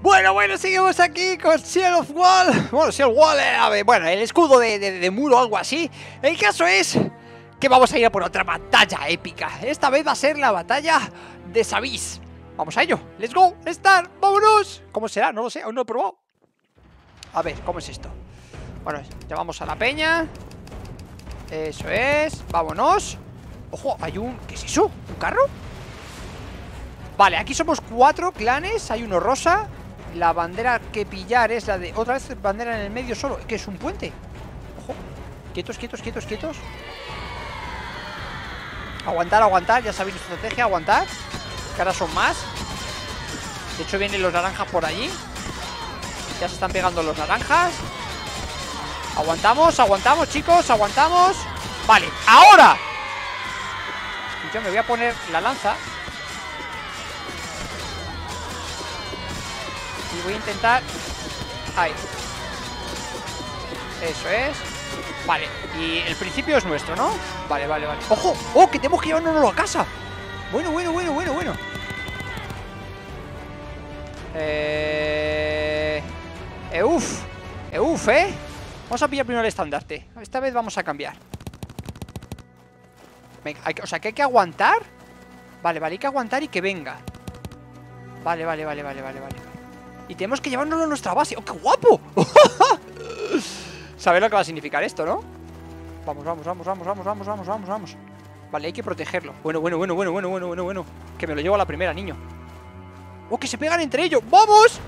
Bueno, bueno, seguimos aquí con Seal of Wall. Bueno, Seal Wall, eh, bueno, el escudo de, de, de muro o algo así. El caso es que vamos a ir a por otra batalla épica. Esta vez va a ser la batalla de Sabis. Vamos a ello. Let's go, estar, vámonos. ¿Cómo será? No lo sé, aún no lo he probado. A ver, ¿cómo es esto? Bueno, llamamos a la peña. Eso es. Vámonos. Ojo, hay un... ¿Qué es eso? ¿Un carro? Vale, aquí somos cuatro clanes. Hay uno rosa. La bandera que pillar es la de... Otra vez bandera en el medio solo. ¿Qué es un puente? Ojo. Quietos, quietos, quietos, quietos. Aguantar, aguantar. Ya sabéis nuestra estrategia. Aguantar. Que ahora son más. De hecho vienen los naranjas por allí. Ya se están pegando los naranjas. Aguantamos, aguantamos, chicos. Aguantamos. Vale, ahora. Yo me voy a poner la lanza. Voy a intentar... Ahí. Eso es. Vale, y el principio es nuestro, ¿no? Vale, vale, vale. ¡Ojo! ¡Oh, que tenemos que llevárnoslo a casa! Bueno, bueno, bueno, bueno, bueno. Eh... eh uf. Eh, uf, ¿eh? Vamos a pillar primero el estandarte. Esta vez vamos a cambiar. O sea, que hay que aguantar. Vale, vale, hay que aguantar y que venga. Vale, vale, vale, vale, vale, vale. Y tenemos que llevárnoslo a nuestra base. ¡Oh, qué guapo! ¿Sabes lo que va a significar esto, no? Vamos, vamos, vamos, vamos, vamos, vamos, vamos, vamos, vamos. Vale, hay que protegerlo. Bueno, bueno, bueno, bueno, bueno, bueno, bueno, bueno. Que me lo llevo a la primera, niño. ¡Oh, que se pegan entre ellos! ¡Vamos!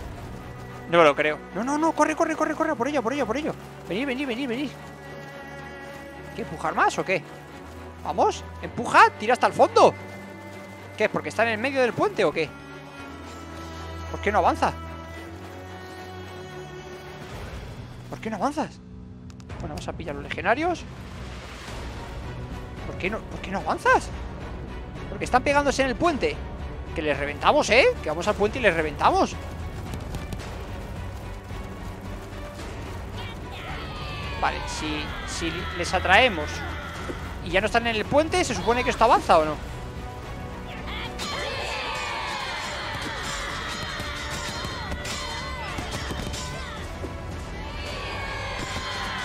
No me lo creo. No, no, no, corre, corre, corre, corre, por ello, por ello, por ello. Venid, venid, venid, venid. ¿Hay que empujar más o qué? Vamos, empuja, tira hasta el fondo. ¿Qué? ¿Porque está en el medio del puente o qué? ¿Por qué no avanza? ¿Por qué no avanzas? Bueno, vamos a pillar los legionarios. ¿Por qué no, ¿por qué no avanzas? Porque están pegándose en el puente. Que les reventamos, ¿eh? Que vamos al puente y les reventamos. Vale, si, si les atraemos y ya no están en el puente, ¿se supone que esto avanza o no?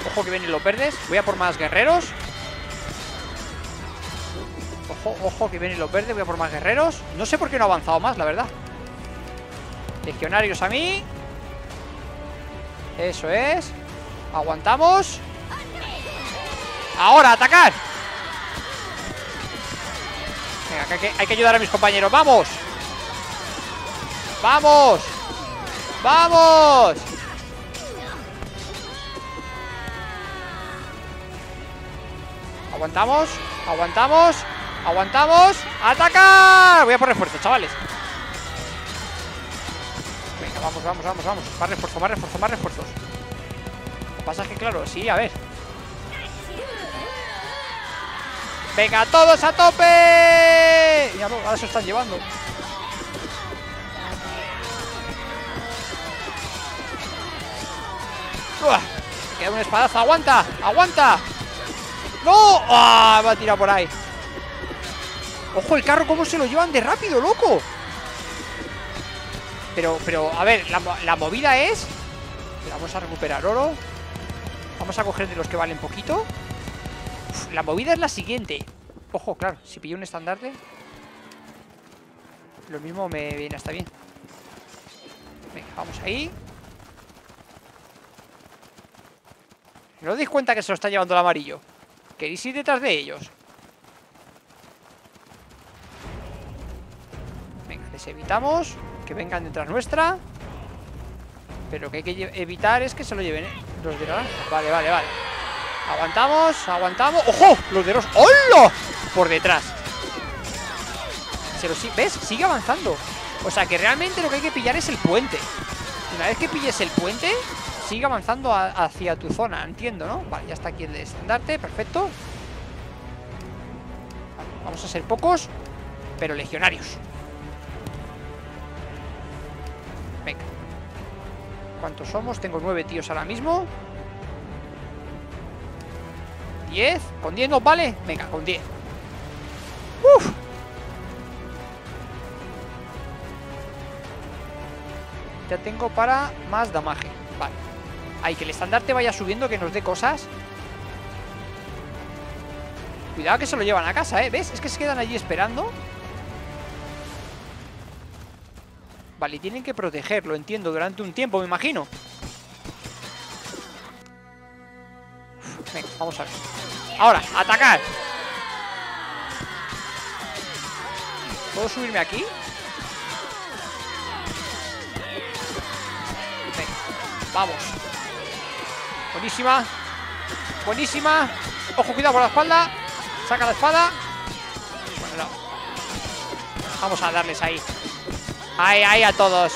Ojo que vienen los verdes. Voy a por más guerreros. Ojo, ojo que vienen los verdes. Voy a por más guerreros. No sé por qué no ha avanzado más, la verdad. Legionarios a mí. Eso es. Aguantamos. Ahora, atacar. Venga, hay, que hay que ayudar a mis compañeros. ¡Vamos! ¡Vamos! ¡Vamos! Aguantamos, aguantamos Aguantamos ¡Atacar! Voy a por refuerzo, chavales Venga, vamos, vamos, vamos, vamos Más refuerzo, más refuerzo, más refuerzos Lo que pasa es que, claro, sí, a ver ¡Venga, todos a tope! Ya ahora se están llevando ¡Uah! Queda un espadazo, aguanta, aguanta ¡No! ¡Ah! Me ha tirado por ahí ¡Ojo, el carro cómo se lo llevan de rápido, loco! Pero, pero, a ver, la, la movida es Vamos a recuperar oro Vamos a coger de los que valen poquito La movida es la siguiente Ojo, claro, si pillo un estandarte Lo mismo me viene hasta bien Venga, vamos ahí ¿No os dais cuenta que se lo está llevando el amarillo? ¿Queréis ir detrás de ellos? Venga, les evitamos Que vengan detrás nuestra Pero que hay que evitar es que se lo lleven. Los de naranja Vale, vale, vale Aguantamos, aguantamos ¡Ojo! Los de los... ¡Hola! Por detrás se lo... ¿Ves? Sigue avanzando O sea que realmente lo que hay que pillar es el puente Una vez que pilles el puente Sigue avanzando hacia tu zona, entiendo, ¿no? Vale, ya está aquí el estandarte, perfecto Vamos a ser pocos Pero legionarios Venga ¿Cuántos somos? Tengo nueve tíos ahora mismo ¿Diez? ¿Con diez nos vale? Venga, con diez Uf Ya tengo para más damaje. Vale. Hay que el estandarte vaya subiendo, que nos dé cosas. Cuidado que se lo llevan a casa, ¿eh? ¿Ves? Es que se quedan allí esperando. Vale, y tienen que protegerlo, entiendo, durante un tiempo, me imagino. venga, vamos a ver. Ahora, atacar. ¿Puedo subirme aquí? Venga, vamos. Buenísima. Buenísima. Ojo, cuidado por la espalda. Saca la espada. Bueno, no. Vamos a darles ahí. Ahí, ahí a todos.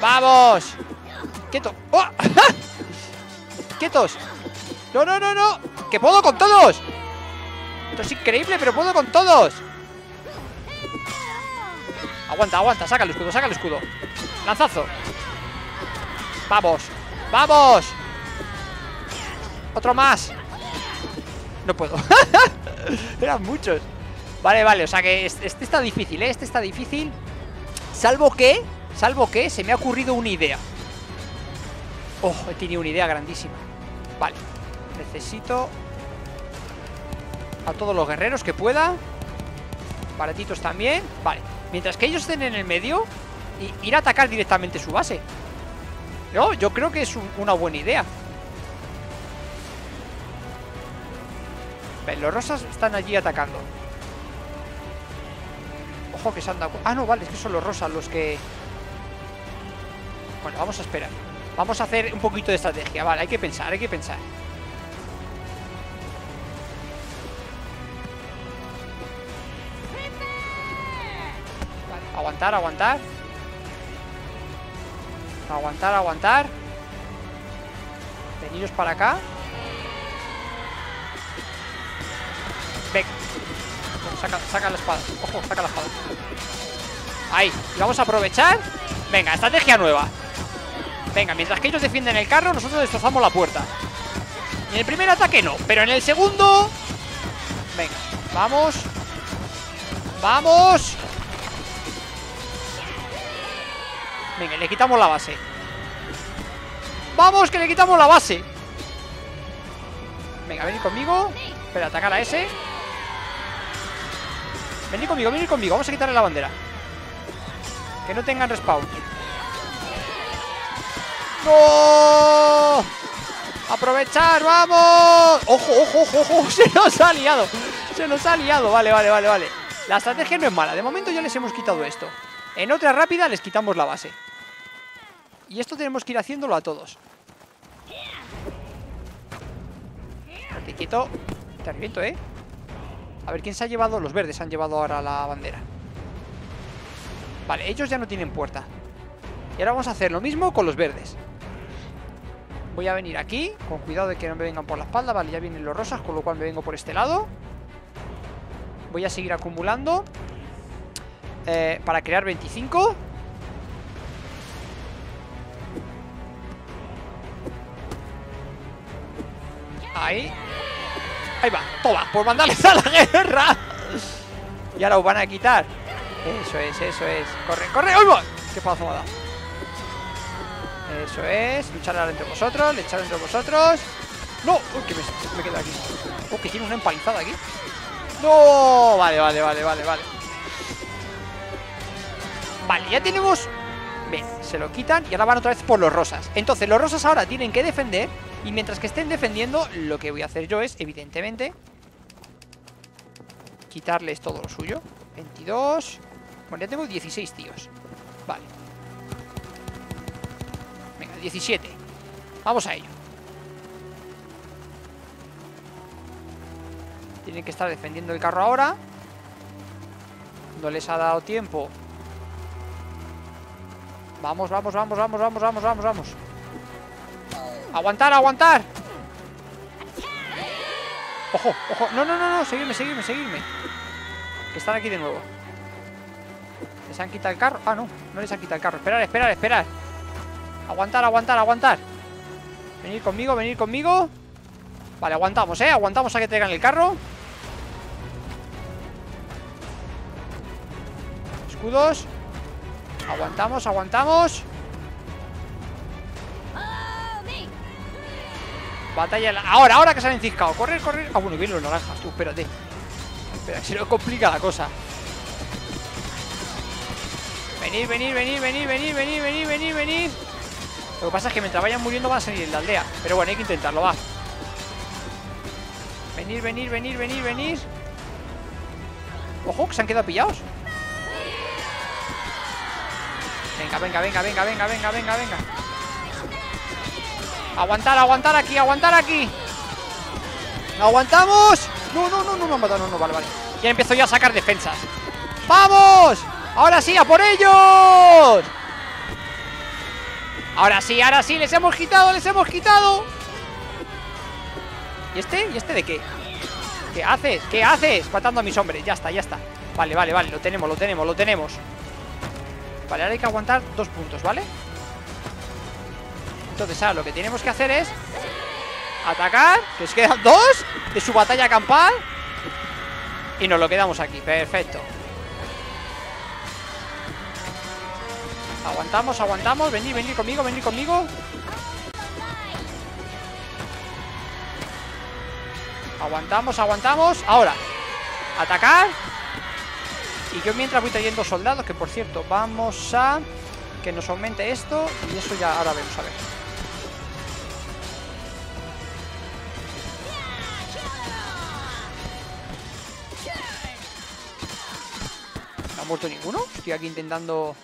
¡Vamos! ¡Quieto! ¡Oh! ¡Quietos! ¡No, no, no, no! ¡Que puedo con todos! Esto es increíble, pero puedo con todos Aguanta, aguanta, saca el escudo, saca el escudo Lanzazo Vamos, vamos Otro más No puedo. Eran muchos. Vale, vale, o sea que este está difícil, ¿eh? Este está difícil. Salvo que, salvo que se me ha ocurrido una idea. Oh, he tenido una idea grandísima. Vale. Necesito a todos los guerreros que pueda. Baratitos también. Vale, mientras que ellos estén en el medio Ir a atacar directamente su base. No, yo creo que es una buena idea Los rosas están allí atacando. Ojo que se han dado... Ah, no, vale, es que son los rosas los que... Bueno, vamos a esperar. Vamos a hacer un poquito de estrategia. Vale, hay que pensar, hay que pensar. Aguantar, aguantar. Aguantar, aguantar. Veniros para acá saca, saca la espada. Ojo, saca la espada. Ahí, y vamos a aprovechar. Venga, estrategia nueva. Venga, mientras que ellos defienden el carro Nosotros destrozamos la puerta. En el primer ataque no, pero en el segundo Venga, vamos. Vamos. Venga, le quitamos la base. ¡Vamos, que le quitamos la base! Venga, venid conmigo. Espera, atacar a ese Venid conmigo, venid conmigo Vamos a quitarle la bandera Que no tengan respawn ¡No! ¡Aprovechar! ¡Vamos! ¡Ojo, ojo, ojo, ojo! Se nos ha liado Se nos ha liado Vale, vale, vale, vale La estrategia no es mala De momento ya les hemos quitado esto En otra rápida les quitamos la base y esto tenemos que ir haciéndolo a todos Te quito Te reviento, ¿eh? A ver, ¿quién se ha llevado? Los verdes han llevado ahora la bandera. Vale, ellos ya no tienen puerta. Y ahora vamos a hacer lo mismo con los verdes. Voy a venir aquí Con cuidado de que no me vengan por la espalda. Vale, ya vienen los rosas, con lo cual me vengo por este lado. Voy a seguir acumulando eh, Para crear 25 Ahí Ahí va, toma, por mandarles a la guerra. Y ahora os van a quitar. Eso es, eso es. Corre, corre, ¡Uy, ¡Qué paso me ha dado! Eso es, luchar entre vosotros, luchar entre vosotros. ¡No! Uy, que me, me quedo aquí. Oh, que tiene una empalizada aquí. ¡No! Vale, vale, vale, vale, vale. Vale, ya tenemos. Ven, se lo quitan y ahora van otra vez por los rosas. Entonces, los rosas ahora tienen que defender y mientras que estén defendiendo, lo que voy a hacer yo es, evidentemente, quitarles todo lo suyo. 22. Bueno, ya tengo 16 tíos. Vale. Venga, 17. Vamos a ello. Tienen que estar defendiendo el carro ahora. No les ha dado tiempo. Vamos, vamos, vamos, vamos, vamos, vamos, vamos, vamos. Aguantar, aguantar. Ojo, ojo. No, no, no, no, seguidme, seguidme, seguidme Que están aquí de nuevo. ¿Les han quitado el carro? Ah, no, no les han quitado el carro. Esperar, esperar, esperar. Aguantar, aguantar, aguantar. Venir conmigo, venir conmigo. Vale, aguantamos, eh Aguantamos a que traigan el carro. Escudos. Aguantamos, aguantamos Batalla. Ahora, ahora que se han enciscado. Correr, correr. Ah, bueno, vienen los naranjas. Tú, espérate. Espera, que se nos complica la cosa. Venir, venir, venir, venir, venir, venir, venir, venir, venir. Lo que pasa es que mientras vayan muriendo van a salir en la aldea. Pero bueno, hay que intentarlo, va. Venir, venir, venir, venir, venir. Ojo, que se han quedado pillados. Venga, venga, venga, venga, venga, venga, venga, venga. Aguantar, aguantar aquí, aguantar aquí. ¡Aguantamos! No, no, no, no me han matado, no, no, vale, vale. Ya empiezo ya a sacar defensas. ¡Vamos! ¡Ahora sí, a por ellos! Ahora sí, ahora sí, les hemos quitado, les hemos quitado. ¿Y este? ¿Y este de qué? ¿Qué haces? ¿Qué haces? Matando a mis hombres, ya está, ya está Vale, vale, vale, lo tenemos, lo tenemos, lo tenemos Vale, ahora hay que aguantar dos puntos, ¿vale? Entonces ahora lo que tenemos que hacer es Atacar, que se quedan dos De su batalla campal Y nos lo quedamos aquí, perfecto. Aguantamos, aguantamos. Venid, venid conmigo, venid conmigo. Aguantamos, aguantamos. Ahora, atacar. Y yo mientras voy trayendo soldados Que por cierto, vamos a Que nos aumente esto Y eso ya ahora vemos, a ver muerto ninguno? Estoy aquí intentando...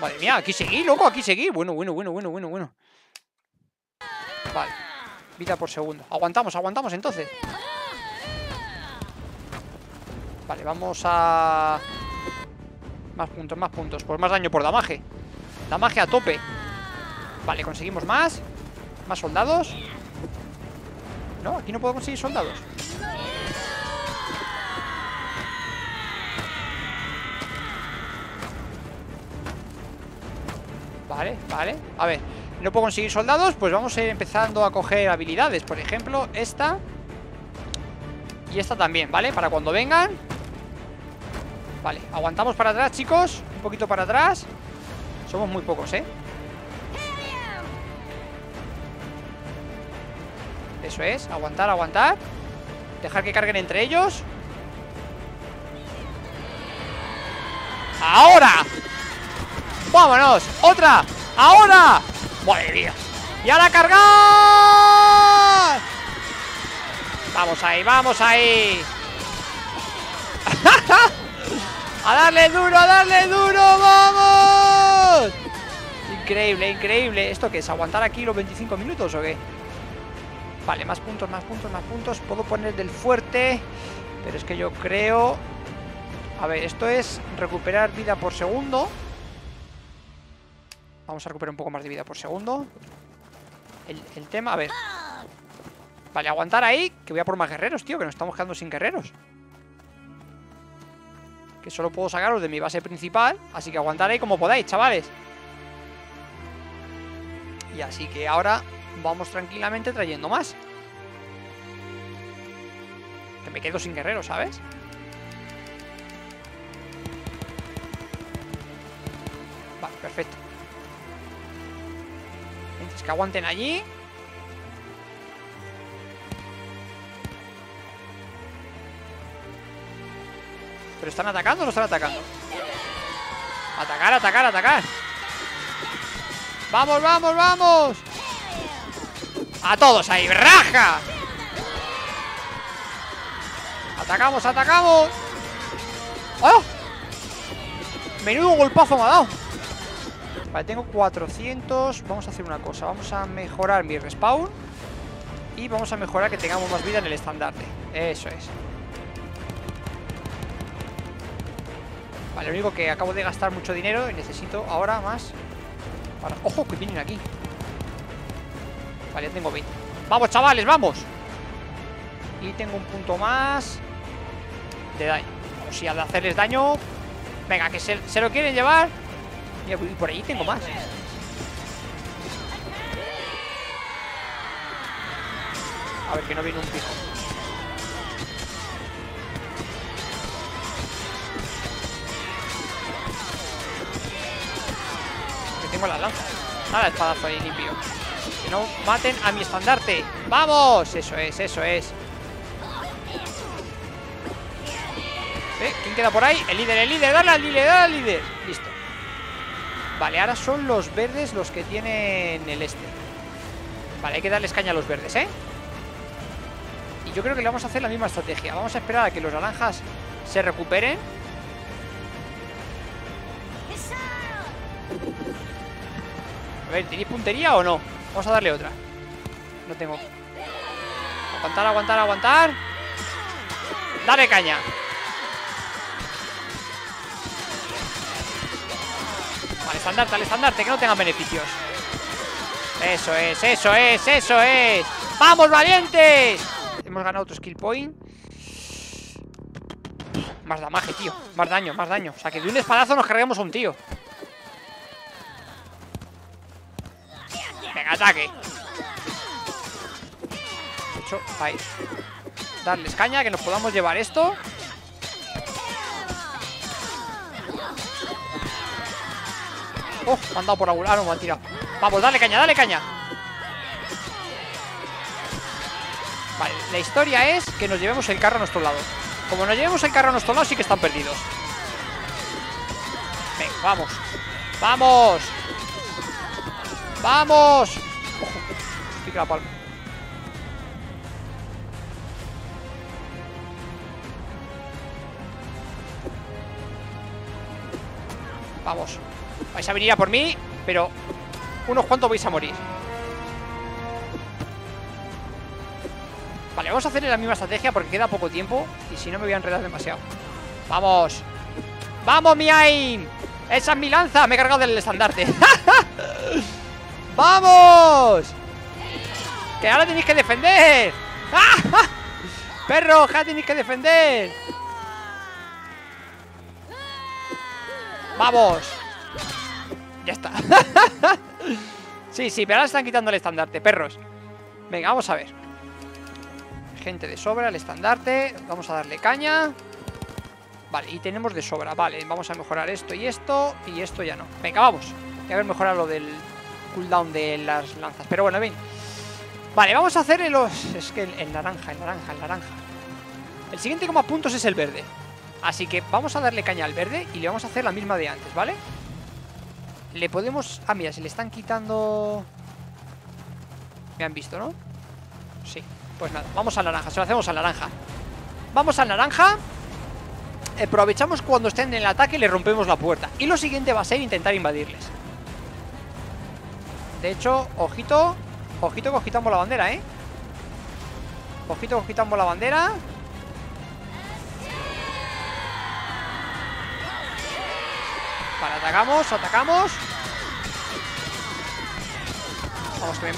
Madre mía, aquí seguí, loco, aquí seguí. Bueno, bueno, bueno, bueno, bueno, bueno. Vale. Vida por segundo. Aguantamos, aguantamos entonces. Vale, vamos a... Más puntos, más puntos. Pues más daño por damaje. Damaje a tope. Vale, conseguimos más. Más soldados. No, aquí no puedo conseguir soldados Vale, vale. A ver no puedo conseguir soldados, pues vamos a ir empezando a coger habilidades. Por ejemplo, esta. Y esta también, ¿vale? Para cuando vengan. Vale, aguantamos para atrás, chicos. Un poquito para atrás. Somos muy pocos, ¿eh? Eso es, aguantar, aguantar. Dejar que carguen entre ellos. ¡Ahora! ¡Vámonos! ¡Otra! ¡Ahora! ¡Madre mía! ¡Y ahora cargar! Vamos ahí, vamos ahí ¡A darle duro, a darle duro! ¡Vamos! Increíble, increíble ¿Esto qué es? ¿Aguantar aquí los 25 minutos o qué? Vale, más puntos, más puntos, más puntos Puedo poner del fuerte Pero es que yo creo... A ver, esto es recuperar vida por segundo Vamos a recuperar un poco más de vida por segundo. El, tema, a ver. Vale, aguantar ahí Que voy a por más guerreros, tío Que nos estamos quedando sin guerreros. Que solo puedo sacarlos de mi base principal Así que aguantar ahí como podáis, chavales. Y así que ahora Vamos tranquilamente trayendo más. Que me quedo sin guerreros, ¿sabes? Vale, perfecto que aguanten allí. ¿Pero están atacando o no están atacando? Atacar, atacar, atacar ¡Vamos, vamos, vamos! ¡A todos ahí! ¡Raja! ¡Atacamos, atacamos! ¡Oh! Menudo golpazo me ha dado Vale, tengo 400 Vamos a hacer una cosa Vamos a mejorar mi respawn Y vamos a mejorar que tengamos más vida en el estandarte Eso es Vale, lo único que acabo de gastar mucho dinero Y necesito ahora más. ¡Ojo! Que vienen aquí Vale, ya tengo 20 ¡Vamos, chavales! ¡Vamos! Y tengo un punto más De daño O si al hacerles daño Venga, que se, se lo quieren llevar y por ahí tengo más. A ver, que no viene un pico. Me tengo las lanzas. Nada, espadazo ahí limpio. Que no maten a mi estandarte. ¡Vamos! Eso es, eso es. ¿Eh? ¿Quién queda por ahí? El líder, el líder, dale al líder, dale al líder. Listo. Vale, ahora son los verdes los que tienen el este. Vale, hay que darles caña a los verdes, ¿eh? Y yo creo que le vamos a hacer la misma estrategia. Vamos a esperar a que los naranjas se recuperen. A ver, ¿tenéis puntería o no? Vamos a darle otra. No tengo. Aguantar, aguantar, aguantar. Dale caña. Al estandarte, al estandarte, que no tengan beneficios. Eso es, eso es, eso es. ¡Vamos, valientes! Hemos ganado otro skill point. Más damaje, tío. Más daño, más daño. O sea, que de un espadazo nos cargamos a un tío. Venga, ataque. Hecho, ahí. Darles caña, que nos podamos llevar esto. Oh, me han dado por la Ah, no, me han tirado. Vamos, dale caña, dale caña. Vale, la historia es que nos llevemos el carro a nuestro lado. Como nos llevemos el carro a nuestro lado, sí que están perdidos. Venga, vamos. ¡Vamos! ¡Vamos! Ojo, estoy la palma. Vamos. Vais a venir a por mí, pero unos cuantos vais a morir. Vale, vamos a hacer la misma estrategia porque queda poco tiempo y si no me voy a enredar demasiado. ¡Vamos! ¡Vamos, mi aim! ¡Esa es mi lanza! Me he cargado del estandarte. ¡Vamos! ¡Que ahora tenéis que defender! ¡Perro! ¡Ja tenéis que defender! ¡Vamos! Ya está. Sí, sí, pero ahora están quitando el estandarte, perros. Venga, vamos a ver. Gente de sobra, el estandarte. Vamos a darle caña. Vale, y tenemos de sobra, vale Vamos a mejorar esto y esto Y esto ya no, venga, vamos. Y a ver mejorar lo del cooldown de las lanzas. Pero bueno, bien Vale, vamos a hacer los... Es que el, naranja, el naranja, el naranja. El siguiente como puntos es el verde. Así que vamos a darle caña al verde Y le vamos a hacer la misma de antes, ¿vale? Le podemos... Ah, mira, se le están quitando... Me han visto, ¿no? Sí, pues nada, vamos al naranja Se lo hacemos al naranja. Vamos al naranja. Aprovechamos cuando estén en el ataque y le rompemos la puerta. Y lo siguiente va a ser intentar invadirles. De hecho, ojito Ojito que os quitamos la bandera, ¿eh? Ojito que os quitamos la bandera Vale, atacamos, atacamos. Vamos, que me,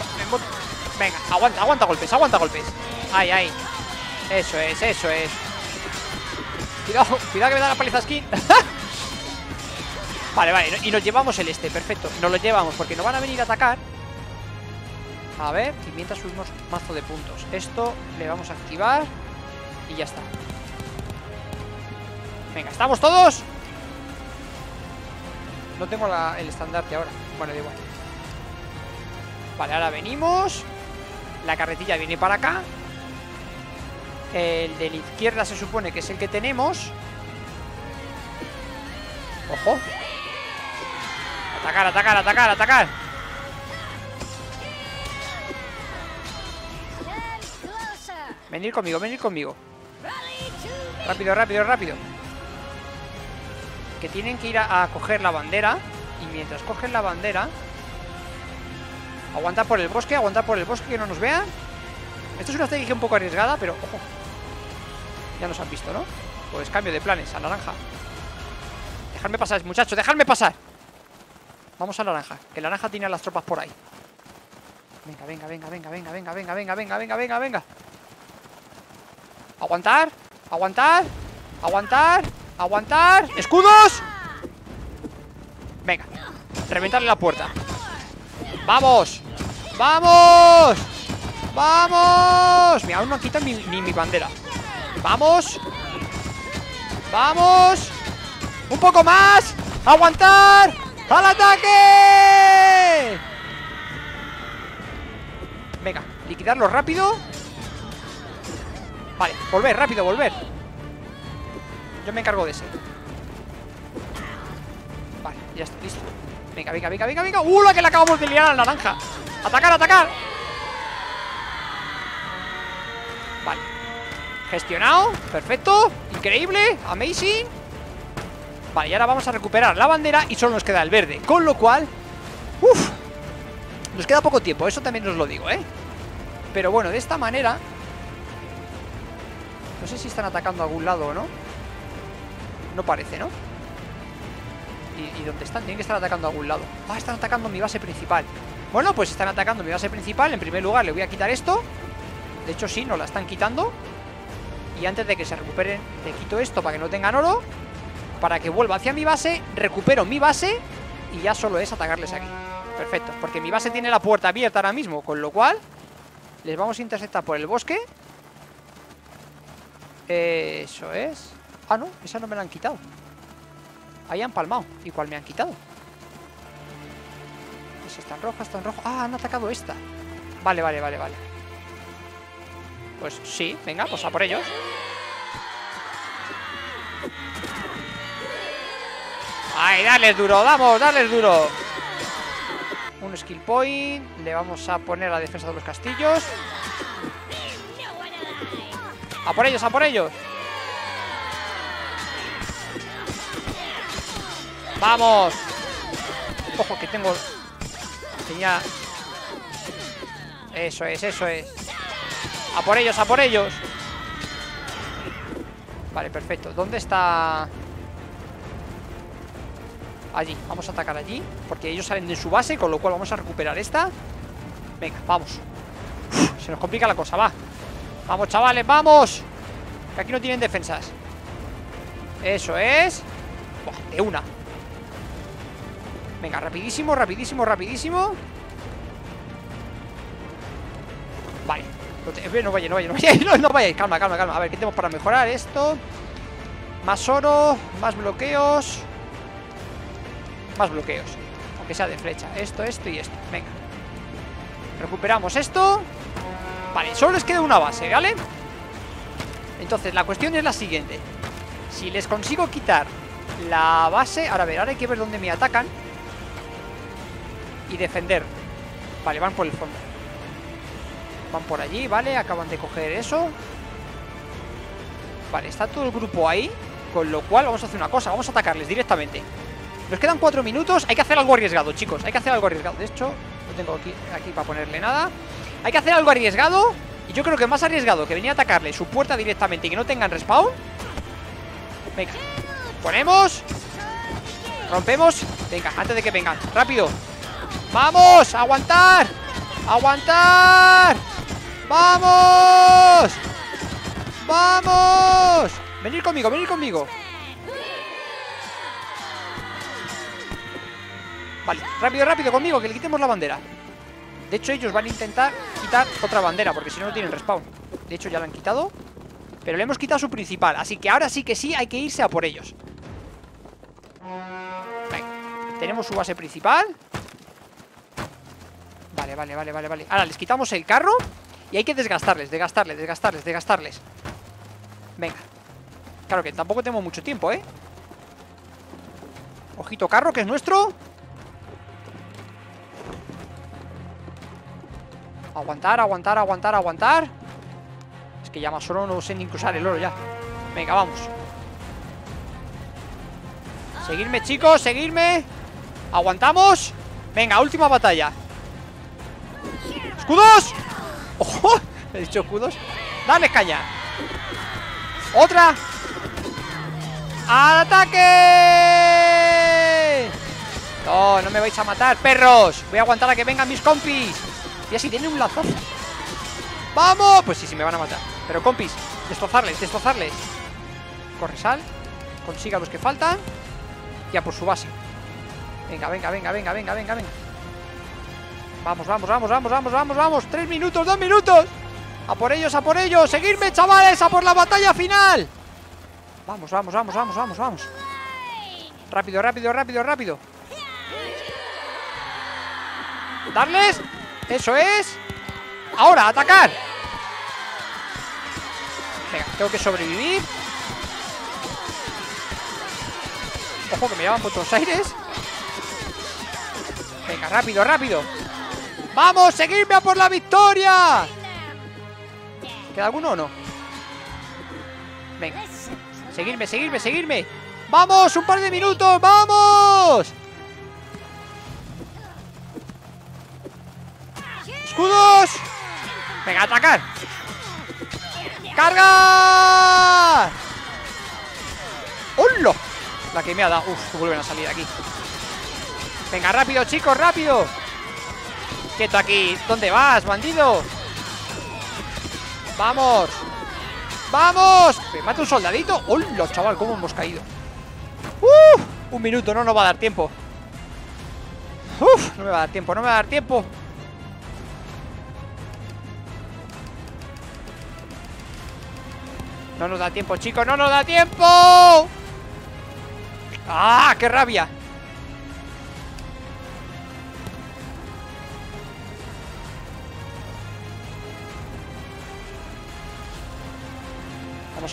Venga, aguanta, aguanta golpes, aguanta golpes. Ay, ay Eso es, eso es. Cuidado, cuidado que me da la paliza skin. Vale, vale, y nos llevamos el este, perfecto. Nos lo llevamos porque no van a venir a atacar. A ver, y mientras subimos mazo de puntos. Esto le vamos a activar Y ya está. Venga, ¿estamos todos? No tengo el estandarte ahora. Bueno, da igual. Vale, ahora venimos. La carretilla viene para acá. El de la izquierda se supone que es el que tenemos. Ojo. Atacar, atacar, atacar, atacar. Venir conmigo, venir conmigo. Rápido, rápido, rápido que tienen que ir a, coger la bandera y mientras cogen la bandera aguantar por el bosque, aguantar por el bosque que no nos vean. Esto es una estrategia un poco arriesgada, pero ojo. Ya nos han visto, ¿no? Pues cambio de planes, a naranja. Dejadme pasar, muchachos, dejadme pasar. Vamos a naranja, que naranja tiene a las tropas por ahí. Venga, venga, venga, venga, venga, venga, venga, venga, venga, venga, venga, venga. Aguantar, aguantar, aguantar. Aguantar. ¡Escudos! Venga. Reventarle la puerta. ¡Vamos! ¡Vamos! ¡Vamos! Mira, aún no quitan ni mi bandera. ¡Vamos! ¡Vamos! ¡Un poco más! ¡Aguantar! ¡Al ataque! Venga, liquidarlo rápido Vale, volver, rápido, volver yo me encargo de ese. Vale, ya está, listo. Venga, venga, venga, venga, venga. ¡Uh, la que le acabamos de liar a la naranja! ¡Atacar, atacar! Vale. Gestionado, perfecto. Increíble, amazing. Vale, y ahora vamos a recuperar la bandera Y solo nos queda el verde. Con lo cual, uff Nos queda poco tiempo, eso también os lo digo, ¿eh? Pero bueno, de esta manera No sé si están atacando a algún lado o no No parece, ¿no? ¿Y, dónde están? Tienen que estar atacando a algún lado. Ah, están atacando mi base principal. Bueno, pues están atacando mi base principal. En primer lugar le voy a quitar esto. De hecho sí, nos la están quitando. Y antes de que se recuperen, le quito esto para que no tengan oro. Para que vuelva hacia mi base Recupero mi base Y ya solo es atacarles aquí. Perfecto, porque mi base tiene la puerta abierta ahora mismo Con lo cual, les vamos a interceptar por el bosque. Eso es Ah, no, esa no me la han quitado Ahí han palmado ¿Y cuál me han quitado? Esa está en roja, está en roja Ah, han atacado esta Vale, vale, vale, vale pues sí, venga, pues a por ellos ¡Ay, dale duro! ¡Vamos, dale duro! Un skill point Le vamos a poner la defensa de los castillos ¡A por ellos, a por ellos! ¡Vamos! Ojo que tengo... Tenía... Eso es, eso es. A por ellos, a por ellos. Vale, perfecto. ¿Dónde está...? Allí, vamos a atacar allí Porque ellos salen de su base Con lo cual vamos a recuperar esta. Venga, vamos. Se nos complica la cosa, va. Vamos, chavales, vamos. Que aquí no tienen defensas. Eso es. De una Venga, rapidísimo, rapidísimo, rapidísimo. Vale. No vaya, no vaya, no vaya, no, vaya, calma, calma, calma. A ver, ¿qué tenemos para mejorar esto? Más oro, más bloqueos. Más bloqueos. Aunque sea de flecha, esto, esto y esto. Venga. Recuperamos esto. Vale, solo les queda una base, ¿vale? Entonces, la cuestión es la siguiente. Si les consigo quitar la base Ahora a ver, ahora hay que ver dónde me atacan Y defender. Vale, van por el fondo. Van por allí, ¿vale? Acaban de coger eso. Vale, está todo el grupo ahí Con lo cual vamos a hacer una cosa Vamos a atacarles directamente. Nos quedan cuatro minutos Hay que hacer algo arriesgado, chicos Hay que hacer algo arriesgado. De hecho, no tengo aquí, aquí para ponerle nada. Hay que hacer algo arriesgado Y yo creo que más arriesgado que venir a atacarle su puerta directamente Y que no tengan respawn. Venga Ponemos Rompemos. Venga, antes de que vengan Rápido ¡Vamos! ¡Aguantar! ¡Aguantar! ¡Vamos! ¡Vamos! Venir conmigo, venir conmigo Vale, rápido, rápido conmigo Que le quitemos la bandera De hecho ellos van a intentar quitar otra bandera Porque si no, no tienen respawn De hecho ya la han quitado Pero le hemos quitado su principal Así que ahora sí que sí hay que irse a por ellos Venga Tenemos su base principal Vale, vale, vale, vale, Ahora les quitamos el carro y hay que desgastarles, desgastarles, desgastarles, desgastarles. Venga. Claro que tampoco tenemos mucho tiempo, ¿eh? Ojito carro, que es nuestro. Aguantar, aguantar, aguantar, aguantar. Es que ya más oro no sé ni usar el oro ya. Venga, vamos. Seguirme, chicos, seguirme. Aguantamos. Venga, última batalla ¡Escudos! ¡Ojo! He dicho escudos ¡Dale caña! ¡Otra! ¡Al ataque! No, no me vais a matar, perros Voy a aguantar a que vengan mis compis Y así tiene un lazo ¡Vamos! Pues sí, sí, me van a matar Pero compis, destrozarles, destrozarles Corresal Consiga los que faltan Ya por su base Venga, venga, venga, venga, venga, venga, venga Vamos, vamos, vamos, vamos, vamos, vamos, vamos. Tres minutos, dos minutos. A por ellos, a por ellos. Seguidme, chavales, a por la batalla final. Vamos, vamos, vamos, vamos, vamos, vamos. Rápido, rápido, rápido, rápido. Darles. Eso es. ¡Ahora, atacar! Venga, tengo que sobrevivir. Ojo, que me llaman por todos aires. Venga, rápido, rápido ¡Vamos, seguirme a por la victoria! ¿Queda alguno o no? Venga Seguirme, seguirme, seguirme ¡Vamos! ¡Un par de minutos! ¡Vamos! ¡Escudos! Venga, atacar ¡Carga! ¡Hola! La que me ha dado Uf, vuelven a salir aquí Venga, rápido, chicos, rápido Quieto aquí ¿Dónde vas, bandido? ¡Vamos! ¡Vamos! ¿Me mata un soldadito? ¡Hola, chaval! ¿Cómo hemos caído? ¡Uf! Un minuto, no nos va a dar tiempo Uf, no me va a dar tiempo, no me va a dar tiempo No nos da tiempo, chicos, no nos da tiempo ¡Ah, qué rabia!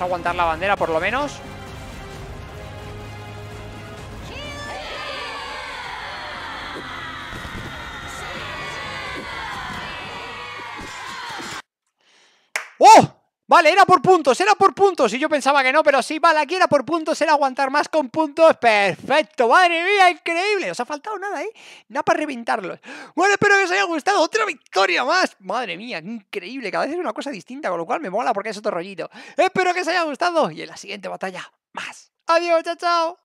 Aguantar la bandera por lo menos Vale, era por puntos, era por puntos. Y yo pensaba que no, pero sí, vale, aquí era por puntos Era aguantar más con puntos, perfecto Madre mía, increíble, os ha faltado nada, ¿eh? Nada para reventarlos. Bueno, espero que os haya gustado, otra victoria más. Madre mía, increíble, cada vez es una cosa distinta Con lo cual me mola porque es otro rollito. Espero que os haya gustado Y en la siguiente batalla, más. Adiós, chao, chao